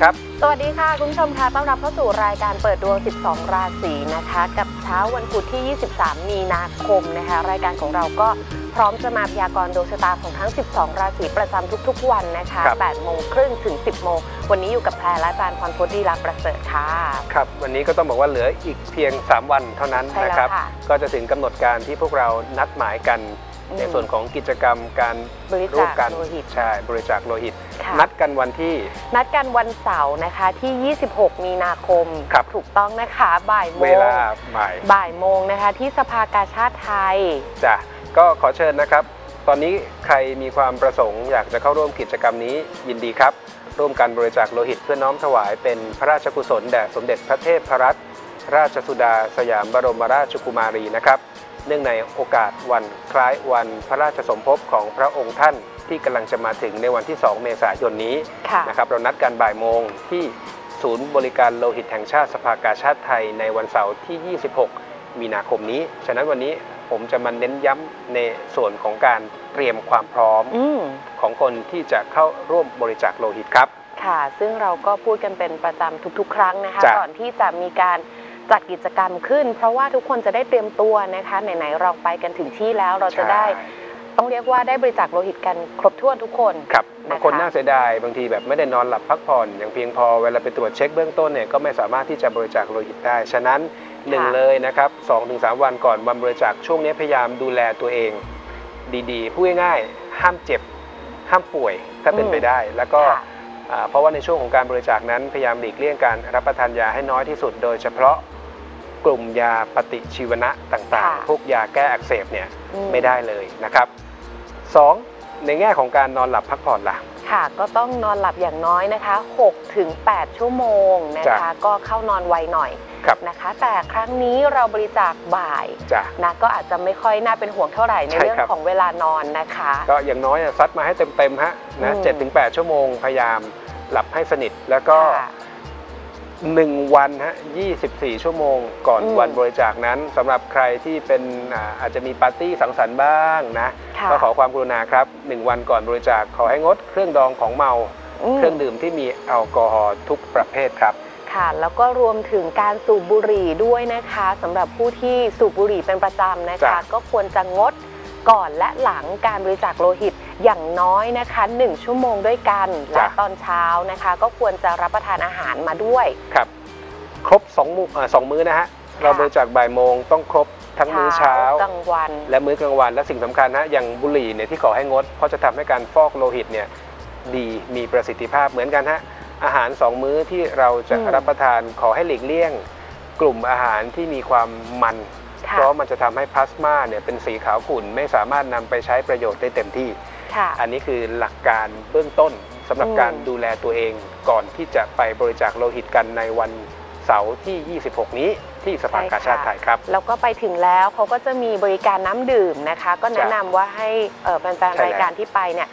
ครับ สวัสดีค่ะคุณผู้ชมคะต้อนรับเข้าสู่รายการเปิดดวง 12 ราศีนะคะ กับเช้าวันพุธที่ 23 มีนาคมนะคะ รายการของเราก็พร้อมจะมาพยากรณ์ดวงชะตาของทั้ง 12 ราศีประจำทุกๆ วันนะคะครับ 8โมงครึ่งถึง 10 โมง วันนี้อยู่กับแพรและอาจารย์พรพจน์ดีลาประเสริฐค่ะ ครับ วันนี้ก็ต้องบอกว่าเหลืออีกเพียง 3 วันเท่านั้นใช่แล้วนะครับ ค่ะ ก็จะถึงกำหนดการที่พวกเรานัดหมายกันอืม ในส่วนของกิจกรรมการบริร่วจามคกันโลหิตใช่บริจาคโลหิตค่ะนัดกันวันที่ นัดกันวันเสาร์นะคะที่ 26 มีนาคมครับถูกต้องนะคะบ่ายโมเวงลาบ่ายบ่ายโมงนะคะที่สภากาชาติไทยจ้ะก็ขอเชิญนะครับ ตอนนี้ใครมีความประสงค์อยากจะเข้าร่วมกิจกรรมนี้ยินดีครับ ร่วมกันบริจาคโลหิตเพื่อน้อมถวายเป็นพระราชกุศลแด่สมเด็จพระเทพพรัตนราชสุดาสยามบรมราชกุมารีนะครับ เนื่องในโอกาสวันคล้ายวันพระราชสมภพของพระองค์ท่านที่กำลังจะมาถึงในวันที่ 2 เมษายนนี้ค่ะนะครับเรานัดกันบ่ายโมงที่ศูนย์บริการโลหิตแห่งชาติสภากาชาติไทยในวันเสาร์ที่ 26 มีนาคมนี้ ฉะนั้นวันนี้ผมจะมาเน้นย้ำในส่วนของการเตรียมความพร้อมอืมของคนที่จะเข้าร่วมบริจาคโลหิตครับ ค่ะ ซึ่งเราก็พูดกันเป็นประจำทุกๆ ครั้งนะคะจ้ะก่อนที่จะมีการ จัดกิจกรรมขึ้น เพราะว่าทุกคนจะได้เตรียมตัวนะคะไหนๆเราไปกันถึงที่แล้วเราจะได้ใช่ต้องเรียกว่าได้บริจาคโลหิตกันครบถ้วนทุกคนครับนะคะบางคนน่าเสียดายบางทีแบบไม่ได้นอนหลับพักผ่อน อย่างเพียงพอเวลาไปตรวจเช็คเบื้องต้นเนี่ยก็ไม่สามารถที่จะบริจาคโลหิตได้ ฉะนั้นหนึ่งเลยนะครับสองถึงสามวันก่อนวันบริจาคช่วงนี้พยายามดูแลตัวเอง ดีๆพูดง่ายๆห้ามเจ็บ ห้ามป่วยถ้าเป็นไปได้ แล้วก็ค่ะอ่าเพราะว่าในช่วงของการบริจาคนั้นพยายามหลีกเลี่ยงการรับประทานยาให้น้อยที่สุด โดยเฉพาะ กลุ่มยาปฏิชีวนะต่างค่ะๆพวกยาแก้อักเสบเนี่ยอืไม่ได้เลยนะครับสองในแง่ของการนอนหลับพักผ่อนล่ะค่ะก็ต้องนอนหลับอย่างน้อยนะคะ6ถึง8ชั่วโมงนะคะจ้ะก็เข้านอนไวหน่อยครับนะคะ แต่ครั้งนี้เราบริจาคบ่ายจ้ะนะก็อาจจะไม่ค่อยน่าเป็นห่วงเท่าไหร่ในใช่เรื่องครับของเวลานอนนะคะ ก็อย่างน้อยอะซัดมาให้เต็มๆฮะนะอืมเจ็ดถึงแปดชั่วโมงพยายามหลับให้สนิทแล้วก็ค่ะ 1 วันฮะ24 ชั่วโมงก่อนอืมวันบริจาคนั้นสำหรับใครที่เป็นอ่าอาจจะมีปาร์ตี้สังสรรค์บ้างนะค่ะ ก็ขอความกรุณาครับ 1 วันก่อนบริจาคขอให้งดเครื่องดองของเมามเครื่องดื่มที่มีแอลกอฮอล์ทุกประเภทครับ ค่ะ แล้วก็รวมถึงการสูบบุหรี่ด้วยนะคะสำหรับผู้ที่สูบบุหรี่เป็นประจำนะคะ จ้ะ ก็ควรจะงด ก่อนและหลังการบริจาคโลหิตอย่างน้อยนะคะ 1 ชั่วโมงด้วยกัน และตอนเช้านะคะ ก็ควรจะรับประทานอาหารมาด้วย ครับ ครบ2มื้ออ่าสองมื้อนะฮะ เราบริจาคบ่ายโมงต้องครบทั้งมื้อเช้ากลางวันและมื้อกลางวันและสิ่งสำคัญนะอย่างบุหรี่เนี่ยที่ขอให้งด เพราะจะทำให้การฟอกโลหิตเนี่ยดีมีประสิทธิภาพเหมือนกันฮะอาหารสองมื้อที่เราจะอืมรับประทานขอให้หลีกเลี่ยง กลุ่มอาหารที่มีความมันค่ะ เพราะมันจะทำให้พลาสมาเนี่ยเป็นสีขาวขุ่นไม่สามารถนำไปใช้ประโยชน์ได้เต็มที่ค่ะอันนี้คือหลักการเบื้องต้นสำหรับอืมการดูแลตัวเองก่อนที่จะไปบริจาคโลหิตกันในวันเสาร์ที่ 26 นี้ที่สภากาชาติไทยครับแล้วก็ไปถึงแล้วเขาก็จะมีบริการน้ำดื่มนะคะ ก็แนะนำว่าให้เอ่อแฟนใช่ๆแล้วรายการที่ไปเนี่ย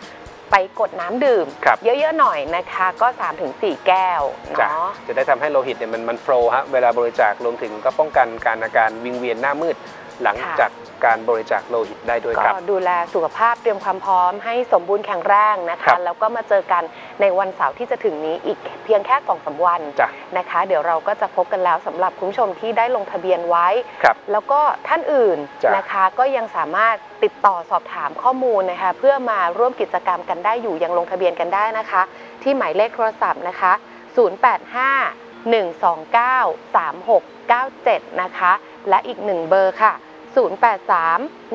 ไปกดน้ำดื่มครับเยอะๆหน่อยนะคะ ก็3-4แก้วจ้ะเนาะจะได้ทำให้โลหิตเนี่ยมันมันโฟลว์ฮะเวลาบริจาครวมถึงก็ป้องกันการอาการวิงเวียนหน้ามืด หลังค่ะจากการบริจาคโลหิตได้ด้วยครับ ก็ดูแลสุขภาพเตรียมความพร้อมให้สมบูรณ์แข็งแรงนะครัคะ บแล้วก็มาเจอกันในวันเสาร์ที่จะถึงนี้อีกเพียงแค่สองสามวันจ้ะ นะคะ เดี๋ยวเราก็จะพบกันแล้วสำหรับคุณผู้ชมที่ได้ลงทะเบียนไว้ ครับ แล้วก็ท่านอื่นจ้ะ นะคะก็ยังสามารถติดต่อสอบถามข้อมูลนะคะเพื่อมาร่วมกิจกรรมกันได้อยู่ยังลงทะเบียนกันได้นะคะ ที่หมายเลขโทรศัพท์นะคะ 085 129 3697 นะคะ และอีกหนึ่งเบอร์ค่ะ 083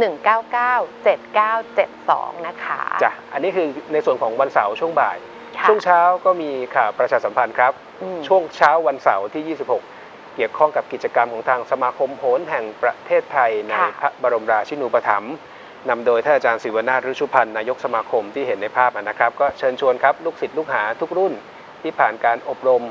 199 7972 นะคะจ้ะอันนี้คือในส่วนของวันเสาร์ช่วงบ่าย ค่ะ ช่วงเช้าก็มีข่าวประชาสัมพันธ์ครับ อืม ช่วงเช้าวันเสาร์ที่ 26 เกี่ยวข้องกับกิจกรรมของทางสมาคมโหนแห่งประเทศไทยในค่ะ พระบรมราชินูปถัมภ์นำโดยท่านอาจารย์ศิวนาถฤชุพันธ์นายกสมาคมที่เห็นในภาพอะนะครับ ก็เชิญชวนครับ ลูกศิษย์ลูกหาทุกรุ่นที่ผ่านการอบรม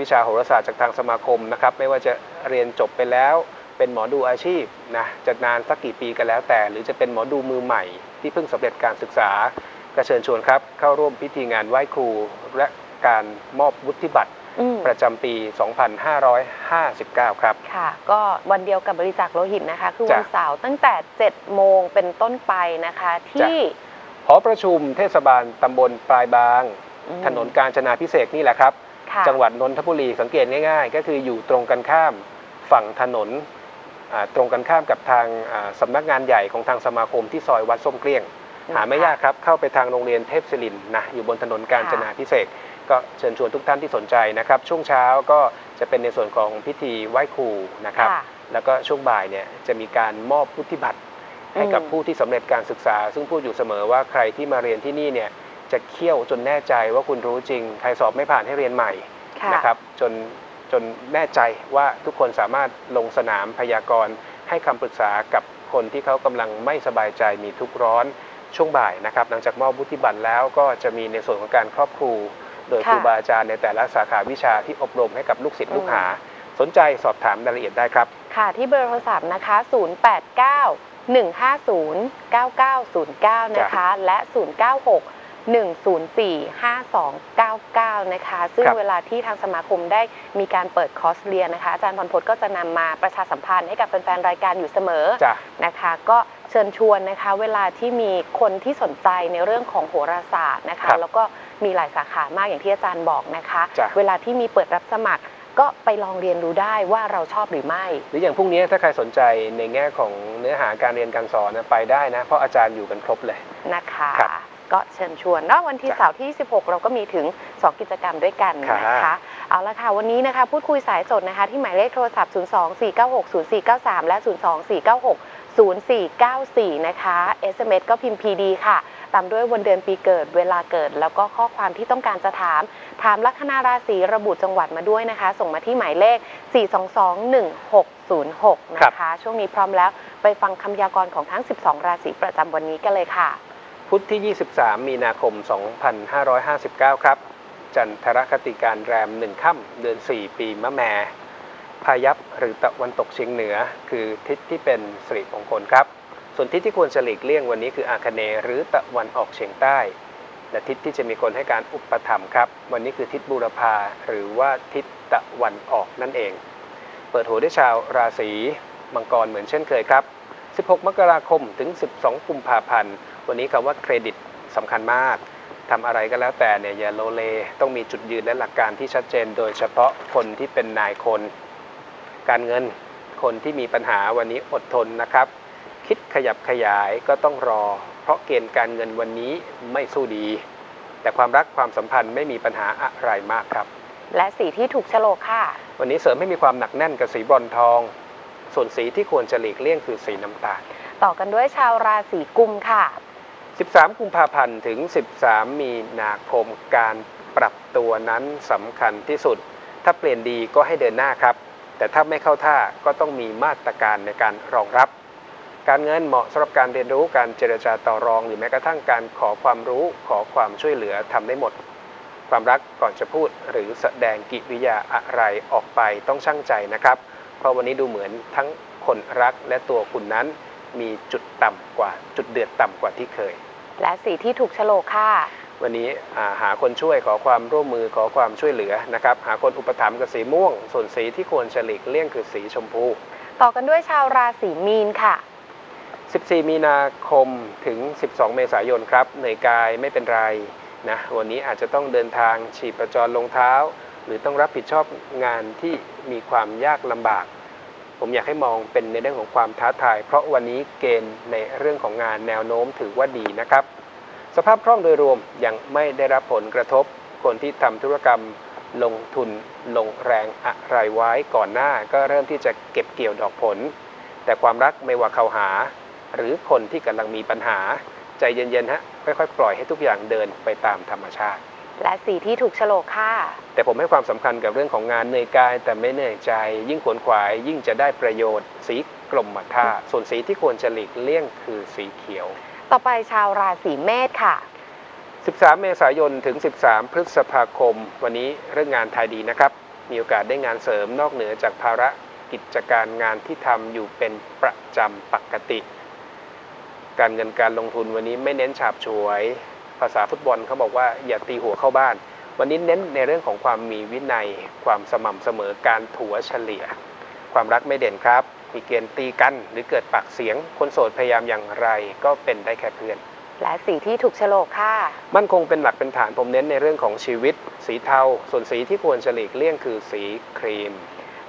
วิชาโหราศาสตร์จากทางสมาคมนะครับ ไม่ว่าจะเรียนจบไปแล้ว เป็นหมอดูอาชีพนะจะนานสักกี่ปีกันแล้วแต่ หรือจะเป็นหมอดูมือใหม่ ที่เพิ่งสำเร็จการศึกษาก็เชิญชวนครับ เข้าร่วมพิธีงานไหว้ครู และการมอบวุฒิบัตรอืมประจำปี 2559 ครับ ค่ะ ก็วันเดียวกับบริจาคโลหิตนะคะ คือจ้ะวันเสาร์ตั้งแต่ 7 โมงเป็นต้นไปนะคะ ที่หอประชุมเทศบาลตำบลปลายบางอืมถนนการจนาพิเศษกนี่แหละครับค่ะจังหวัดนนทบุรีสังเกตง่ายๆ ก็คืออยู่ตรงกันข้ามฝั่งถนนอ่า ตรงกันข้ามกับทางอ่าสำนักงานใหญ่ของทางสมาคมที่ซอยวัดส้มเกลี้ยง หาไม่ยากครับ เข้าไปทางโรงเรียนเทพศิรินทร์นะอยู่บนถนนกาญจนาพิเศษกก็เชิญชวนทุกท่านที่สนใจนะครับ ช่วงเช้าก็จะเป็นในส่วนของพิธีไหว้ครูนะครับค่ะแล้วก็ช่วงบ่ายเนี่ยจะมีการมอบพุทธิบัตรให้กับอืมผู้ที่สำเร็จการศึกษา ซึ่งพูดอยู่เสมอว่าใครที่มาเรียนที่นี่เนี่ยจะเคี่ยวจนแน่ใจว่าคุณรู้จริง ใครสอบไม่ผ่านให้เรียนใหม่ค่ะนะครับจน จนแน่ใจว่าทุกคนสามารถลงสนามพยากรณ์ ให้คำปรึกษากับคนที่เขากำลังไม่สบายใจมีทุกข์ร้อนช่วงบ่ายนะครับหลังจากมอบวุฒิบัตรแล้วก็จะมีในส่วนของการครอบครู โดยค่ะครูบาอาจารย์ในแต่ละสาขาวิชาที่อบรมให้กับลูกศิษย์ลูกหา สนใจสอบถามรายละเอียดได้ครับ ค่ะที่เบอร์โทรศัพท์นะคะ 089 150 9909 นะคะ และ 096 104 5299 นะคะ ซึ่งครับเวลาที่ทางสมาคมได้มีการเปิดคอร์สเรียนนะคะ อาจารย์พรพจน์ก็จะนำมาประชาสัมพันธ์ให้กับแฟนๆ รายการอยู่เสมอจ้ะนะคะ ก็เชิญชวนนะคะ เวลาที่มีคนที่สนใจในเรื่องของโหราศาสตร์นะครัคะบแล้วก็มีหลายสาขามากอย่างที่อาจารย์บอกนะคะจ้ะเวลาที่มีเปิดรับสมัครก็ไปลองเรียนรู้ได้ว่าเราชอบหรือไม่ หรืออย่างพรุ่งนี้ถ้าใครสนใจในแง่ของเนื้อหาการเรียนการสอนนะไปได้นะ เพราะอาจารย์อยู่กันครบเลยนะคะครับ ก็เชิญชวนเนาะวันที่จ้ะเสาร์ที่ 16 เราก็มีถึง 2 กิจกรรมด้วยกันนะครัคะบเอาละค่ะ วันนี้นะคะพูดคุยสายสดนะคะ ที่หมายเลขโทรศัพท์ 024960493 และ 024960494 นะคะ SMS ก็พิมพ์ PD ค่ะ ตามด้วยวันเดือนปีเกิดเวลาเกิด แล้วก็ข้อความที่ต้องการจะถาม ถามลัคนาราศีระบุจังหวัดมาด้วยนะคะ ส่งมาที่หมายเลข 4221606 นะคะ ช่วงนี้พร้อมแล้วไปฟังคำยากรณ์ของทั้ง 12 ราศีประจำวันนี้กันเลยค่ะ พุธที่ 23 มีนาคม 2559 ครับ จันทรคติการแรม 1 ค่ำเดือน 4 ปีมะแม พายัพหรือตะวันตกเฉียงเหนือ คือทิศที่เป็นสิริมงคลครับ ส่วนทิศที่ควรจะหลีกเลี่ยงวันนี้คืออาคเนย์หรือตะวันออกเฉียงใต้ และทิศที่จะมีคนให้การอุปถัมภ์ครับ วันนี้คือทิศบูรพาหรือว่าทิศตะวันออกนั่นเอง เปิดหัวด้วยชาวราศีมังกรเหมือนเช่นเคยครับ 16 มกราคมถึง 12 กุมภาพันธ์ วันนี้คำว่าเครดิตสำคัญมากทำอะไรก็แล้วแต่เนี่ยอย่าโลเล ต้องมีจุดยืนและหลักการที่ชัดเจน โดยเฉพาะคนที่เป็นนายคน การเงินคนที่มีปัญหาวันนี้อดทนนะครับ คิดขยับขยายก็ต้องรอ เพราะเกณฑ์การเงินวันนี้ไม่สู้ดี แต่ความรักความสัมพันธ์ไม่มีปัญหาอะไรมากครับ และสีที่ถูกโฉลกค่ะ วันนี้เสริมให้มีความหนักแน่นกับสีบรอนทอง ส่วนสีที่ควรจะหลีกเลี่ยงคือสีน้ำตาล ต่อกันด้วยชาวราศีกุมค่ะ 13 กุมภาพันธ์ถึง 13 มีนาคมการปรับตัวนั้นสำคัญที่สุด ถ้าเปลี่ยนดีก็ให้เดินหน้าครับ แต่ถ้าไม่เข้าท่าก็ต้องมีมาตรการในการรองรับ การเงินเหมาะสำหรับการเรียนรู้การเจรจาต่อรอง หรือแม้กระทั่งการขอความรู้ขอความช่วยเหลือทำได้หมด ความรักก่อนจะพูดหรือแสดงกิริยาอะไรออกไปต้องชั่งใจนะครับเพ ราะวันนี้ดูเหมือนทั้งคนรักและตัวคุณนั้นมีจุดต่ำกว่า จุดเดือดต่ำกว่าที่เคย และสีที่ถูกโฉลกค่ะ วันนี้อ่าหาคนช่วยขอความร่วมมือขอความช่วยเหลือนะครับ หาคนอุปถัมภ์กับสีม่วง ส่วนสีที่ควรจะหลีกเลี่ยงคือสีชมพู ต่อกันด้วยชาวราศีมีนค่ะ 14 มีนาคมถึง 12 เมษายนครับเหนื่อยกายไม่เป็นไรนะวันนี้อาจจะต้องเดินทางฉีดประจรลงเท้า หรือต้องรับผิดชอบงานที่มีความยากลำบาก ผมอยากให้มองเป็นในเรื่องของความท้าทาย เพราะวันนี้เกณฑ์ในเรื่องของงานแนวโน้มถือว่าดีนะครับ สภาพคล่องโดยรวมยังไม่ได้รับผลกระทบ คนที่ทำธุรกรรมลงทุนลงแรงอะไรไว้ก่อนหน้าก็เริ่มที่จะเก็บเกี่ยวดอกผล แต่ความรักไม่ว่าเขาหา หรือคนที่กำลังมีปัญหา ใจเย็นๆฮะค่อยๆปล่อยให้ทุกอย่างเดินไปตามธรรมชาติ และสีที่ถูกโฉลกค่ะ แต่ผมให้ความสำคัญกับเรื่องของงานเหนื่อยกายแต่ไม่เหนื่อยใจ ยิ่งขวนขวาย ยิ่งจะได้ประโยชน์ สีกลมท่าส่วนสีที่ควรจะหลีกเลี่ยงคือสีเขียว ต่อไปชาวราศีเมษค่ะ 13 เมษายนถึง 13 พฤษภาคม วันนี้เรื่องงานทายดีนะครับ มีโอกาสได้งานเสริมนอกเหนือจากภาระกิจการงานที่ทำอยู่เป็นประจำปกติ การเงินการลงทุนวันนี้ไม่เน้นฉาบฉวย ภาษาฟุตบอลเขาบอกว่าอย่าตีหัวเข้าบ้าน วันนี้เน้นในเรื่องของความมีวินัย ความสม่ำเสมอการถัวเฉลี่ย ความรักไม่เด่นครับ มีเกณฑ์ตีกันหรือเกิดปากเสียง คนโสดพยายามอย่างไรก็เป็นได้แค่เพื่อน และสีที่ถูกโฉลกค่ะ มั่นคงเป็นหลักเป็นฐานผมเน้นในเรื่องของชีวิต สีเทา ส่วนสีที่ควรจะหลีกเลี่ยงคือสีครีม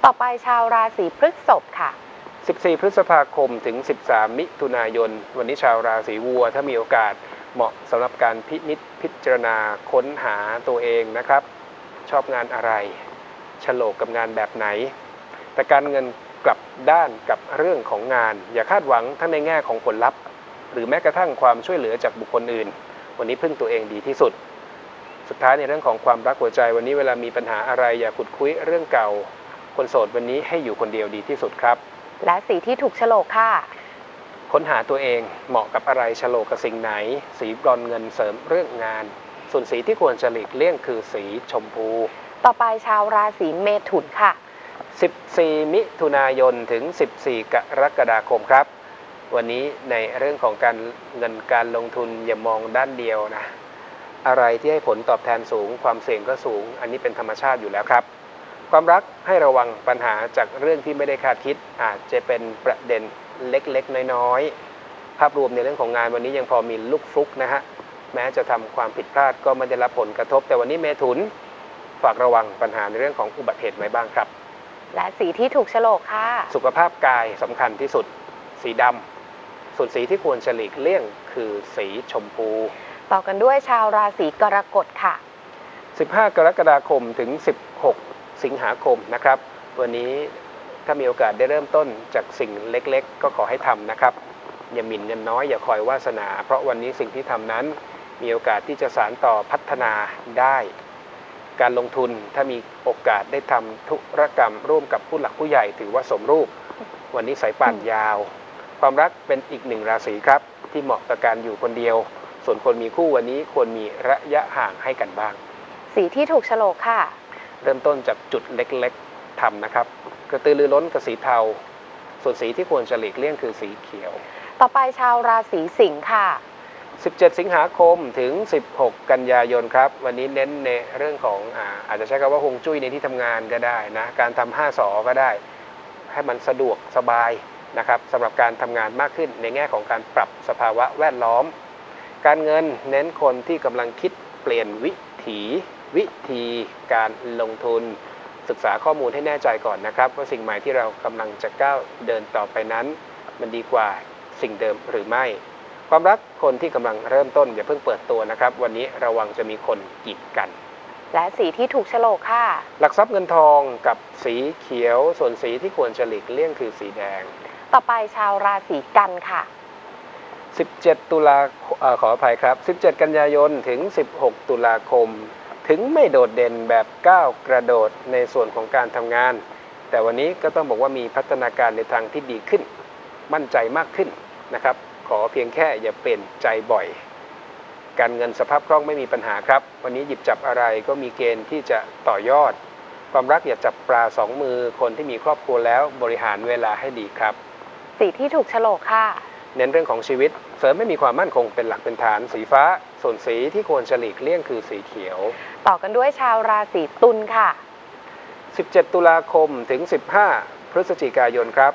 ต่อไปชาวราศีพฤษภค่ะ14 พฤษภาคมถึง 13 มิถุนายน วันนี้ชาวราศีวัวถ้ามีโอกาส เหมาะสำหรับการพินิจพิจารณาค้นหาตัวเองนะครับ ชอบงานอะไรฉลกกับงานแบบไหน แต่การเงินกลับด้านกับเรื่องของงาน อย่าคาดหวังทั้งในแง่ของผลลัพธ์ หรือแม้กระทั่งความช่วยเหลือจากบุคคลอื่น วันนี้พึ่งตัวเองดีที่สุด สุดท้ายในเรื่องของความรักหัวใจวันนี้เวลามีปัญหาอะไร อย่าขุดคุยเรื่องเก่า คนโสดวันนี้ให้อยู่คนเดียวดีที่สุดครับ และสีที่ถูกโฉลกค่ะ ค้นหาตัวเองเหมาะกับอะไรฉลกกับสิ่งไหน สีบรอนเงินเสริมเรื่องงาน ส่วนสีที่ควรจะหลีกเลี่ยงคือสีชมพู ต่อไปชาวราศีเมถุนค่ะ 14 มิถุนายนถึง 14 กรกฎาคมครับ วันนี้ในเรื่องของการเงินการลงทุนอย่ามองด้านเดียวนะ อะไรที่ให้ผลตอบแทนสูง ความเสี่ยงก็สูง อันนี้เป็นธรรมชาติอยู่แล้วครับ ความรักให้ระวังปัญหาจากเรื่องที่ไม่ได้คาดคิดอาจจะเป็นประเด็น เล็กๆ น้อยๆ ภาพรวมในเรื่องของงานวันนี้ยังพอมีลูกฟลุกนะฮะแม้จะทำความผิดพลาดก็ไม่ได้รับผลกระทบ แต่วันนี้เมถุนฝากระวังปัญหาในเรื่องของอุบัติเหตุไว้บ้างครับ และสีที่ถูกโฉลกค่ะ สุขภาพกายสำคัญที่สุด สีดำส่วนสีที่ควรจะหลีกเลี่ยงคือสีชมพู ต่อกันด้วยชาวราศีกรกฎค่ะ 15 กรกฎาคมถึง 16 สิงหาคมนะครับ วันนี้ ถ้ามีโอกาสได้เริ่มต้นจากสิ่งเล็กๆ ก็ขอให้ทำนะครับ อย่าหมิ่นเงินน้อยอย่าคอยวาสนา เพราะวันนี้สิ่งที่ทำนั้นมีโอกาสที่จะสานต่อพัฒนาได้ การลงทุนถ้ามีโอกาสได้ทำธุรกรรม ร่วมกับผู้หลักผู้ใหญ่ถือว่าสมรูป วันนี้สายป่านยาว ความรักเป็นอีกหนึ่งราศีครับ ที่เหมาะกับการอยู่คนเดียว ส่วนคนมีคู่วันนี้ควรมีระยะห่างให้กันบ้าง สีที่ถูกโฉลกค่ะ เริ่มต้นจากจุดเล็กๆทำนะครับ กระตือรือร้นกับสีเทา ส่วนสีที่ควรจะหลีกเลี่ยงคือสีเขียว ต่อไปชาวราศีสิงค์ค่ะ 17 สิงหาคมถึง 16 กันยายนครับ วันนี้เน้นในเรื่องของอาอาจจะใช้คำว่าฮวงจุ้ยในที่ทำงานก็ได้นะ การทำ5สอก็ได้ ให้มันสะดวกสบายนะครับสำหรับการทำงานมากขึ้นในแง่ของการปรับสภาวะแวดล้อม การเงินเน้นคนที่กำลังคิดเปลี่ยนวิถี วิธีการลงทุน ศึกษาข้อมูลให้แน่ใจก่อนนะครับ ว่าสิ่งใหม่ที่เรากำลังจะก้าวเดินต่อไปนั้น มันดีกว่าสิ่งเดิมหรือไม่ ความรักคนที่กำลังเริ่มต้นอย่าเพิ่งเปิดตัวนะครับ วันนี้ระวังจะมีคนกีดกัน และสีที่ถูกโฉลกค่ะ หลักทรัพย์เงินทองกับสีเขียว ส่วนสีที่ควรจะหลีกเลี่ยงคือสีแดง ต่อไปชาวราศีกันค่ะ 17 ตุลาเอ่อขออภัยครับ 17 กันยายนถึง 16 ตุลาคม ถึงไม่โดดเด่นแบบก้าวกระโดดในส่วนของการทำงาน แต่วันนี้ก็ต้องบอกว่ามีพัฒนาการในทางที่ดีขึ้น มั่นใจมากขึ้นนะครับ ขอเพียงแค่อย่าเปลี่ยนใจบ่อย การเงินสภาพคล่องไม่มีปัญหาครับ วันนี้หยิบจับอะไรก็มีเกณฑ์ที่จะต่อยอด ความรักอย่าจับปลาสองมือคนที่มีครอบครัวแล้วบริหารเวลาให้ดีครับ สีที่ถูกโฉลกค่ะ เน้นเรื่องของชีวิต เสริมไม่มีความมั่นคงเป็นหลักเป็นฐานสีฟ้าส่วนสีที่ควรจะหลีกเลี่ยงคือสีเขียว ต่อกันด้วยชาวราศีตุลค่ะ 17 ตุลาคมถึง 15 พฤศจิกายนครับ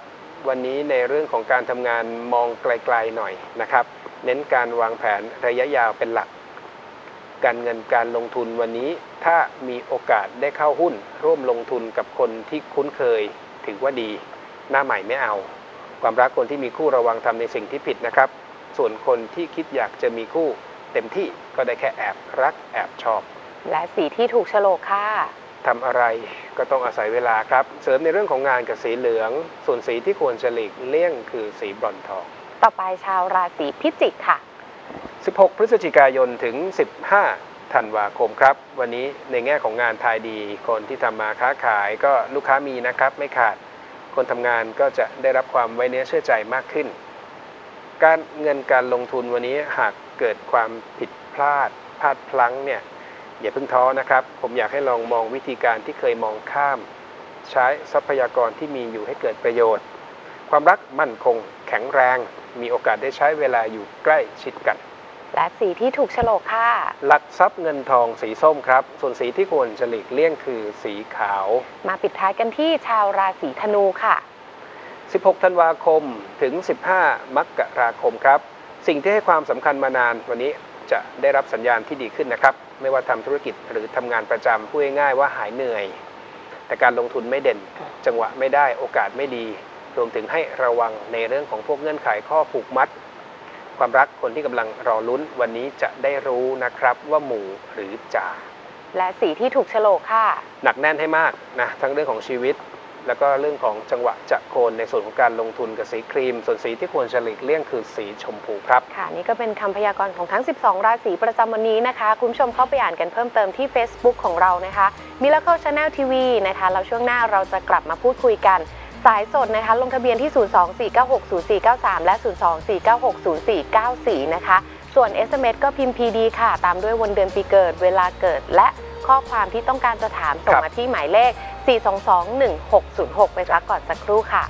วันนี้ในเรื่องของการทำงานมองไกลๆหน่อยนะครับ เน้นการวางแผนระยะยาวเป็นหลัก การเงินการลงทุนวันนี้ถ้ามีโอกาสได้เข้าหุ้น ร่วมลงทุนกับคนที่คุ้นเคย ถือว่าดี หน้าใหม่ไม่เอา ความรักคนที่มีคู่ระวังทำในสิ่งที่ผิดนะครับ ส่วนคนที่คิดอยากจะมีคู่ เต็มที่ก็ได้แค่แอบรักแอบชอบ และสีที่ถูกโฉลกค่ะทำอะไรก็ต้องอาศัยเวลาครับ เสริมในเรื่องของงานกับสีเหลือง ส่วนสีที่ควรจะหลีกเลี่ยงคือสีบรอนซ์ทอง ต่อไปชาวราศีพิจิกค่ะ 16 พฤศจิกายนถึง 15 ธันวาคมครับ วันนี้ในแง่ของงานขายดี คนที่ทำมาค้าขายก็ลูกค้ามีนะครับไม่ขาด คนทำงานก็จะได้รับความไว้เนื้อเชื่อใจมากขึ้น การเงินการลงทุนวันนี้หาก เกิดความผิดพลาดพลาดพลั้งเนี่ยอย่าเพิ่งท้อนะครับ ผมอยากให้ลองมองวิธีการที่เคยมองข้าม ใช้ทรัพยากรที่มีอยู่ให้เกิดประโยชน์ ความรักมั่นคง แข็งแรง มีโอกาสได้ใช้เวลาอยู่ใกล้ชิดกัน และสีที่ถูกโฉลกค่ะ หลักทรัพย์เงินทองสีส้มครับ ส่วนสีที่ควรจะหลีกเลี่ยงคือสีขาว มาปิดท้ายกันที่ชาวราศีธนูค่ะ 16 ธันวาคมถึง 15 มกราคมครับ สิ่งที่ให้ความสำคัญมานานวันนี้จะได้รับสัญญาณที่ดีขึ้นนะครับ ไม่ว่าทำธุรกิจหรือทำงานประจำพูดง่ายๆว่าหายเหนื่อย แต่การลงทุนไม่เด่น จังหวะไม่ได้โอกาสไม่ดี รวมถึงให้ระวังในเรื่องของพวกเงื่อนไขข้อผูกมัด ความรักคนที่กำลังรอลุ้นวันนี้จะได้รู้นะครับว่าหมู่หรือจ่าและสีที่ถูกโฉลกค่ะ หนักแน่นให้มากนะทั้งเรื่องของชีวิต แล้วก็เรื่องของจังหวะจะโคนในส่วนของการลงทุนกับสีครีม ส่วนสีที่ควรจะหลีกเลี่ยงคือสีชมพูครับ ค่ะ นี่ก็เป็นคำพยากรณ์ของทั้ง 12 ราศีประจำวันนี้นะคะ คุณผู้ชมเข้าไปอ่านกันเพิ่มเติมที่ Facebook ของเรานะคะ Miracle Channel TV นะคะแล้วช่วงหน้าเราจะกลับมาพูดคุยกัน สายสดนะคะ ลงทะเบียนที่ 024960493 และ 024960494 นะคะ ส่วน SMS ก็พิมพ์ PD ค่ะ ตามด้วยวันเดือนปีเกิด เวลาเกิดและ ข้อความที่ต้องการจะถามส่งครับมาที่หมายเลข 4221606 ไปพักก่อนสักครู่ค่ะ